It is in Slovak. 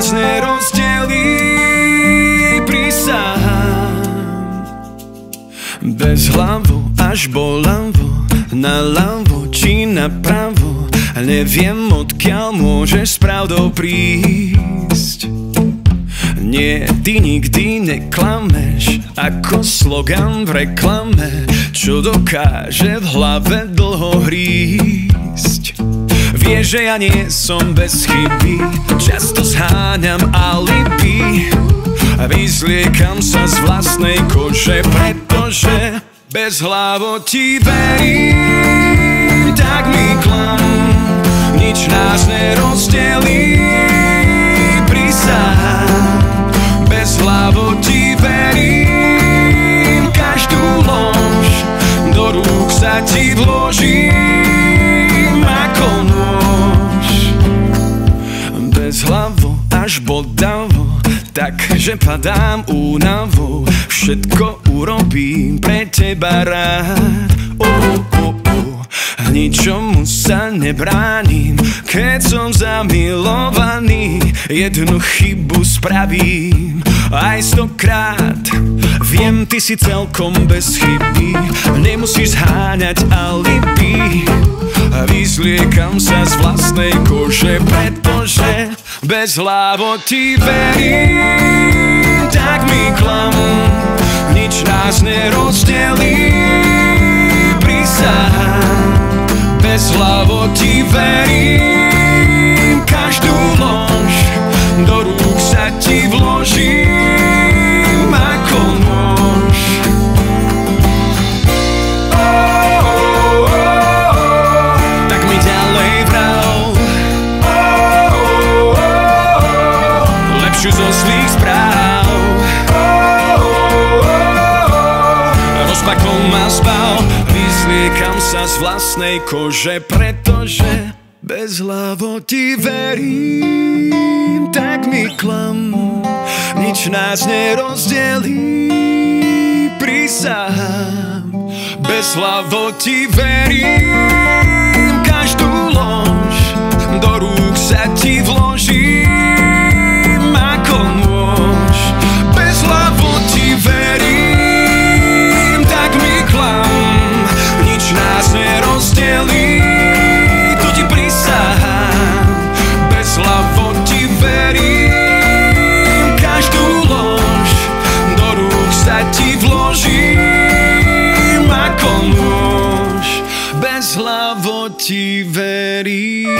nás nerozdelí, prisahám. Bez hlavu až bolavo, na ľavo či na pravo, neviem odkiaľ môžeš s pravdou prísť. Nie, ty nikdy neklameš Ako slogan v reklame Čo dokáže v hlave dlho hrísť Vieš, že ja nie som bez chyby. Často zháňam alibi. Vyzliekam sa z vlastnej kože Pretože bez hlavo ti verím. Tak mi klam Nič nás nerozdelí. Prisahám bez hlavo ti verím. Každú lož do rúk sa ti vložím Bez hlavo až bodavo Takže padám únavou Všetko urobím pre teba rád. Oh, oh, oh. Ničomu sa nebránim Keď som zamilovaný. Jednu chybu spravím Aj stokrát. Viem, ty si celkom bez chyby. Nemusíš zháňať alibi. Vyzliekam sa z vlastnej kože Pretože bez hlavo ti verím Tak mi klam Nič nás nerozdelí. Prisahám bez hlavo ti verím Každú lož do rúk sa ti vložím Lepšiu zo zlých správ. Rozpakom ma zbav Vyzliekam sa z vlastnej kože, pretože bez hlavo ti verím, tak mi klam, nič nás nerozdelí, prisahám. Bez hlavo ti verím, každú lož do rúk sa ti vložím hlavo ti verím.